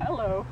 Hello.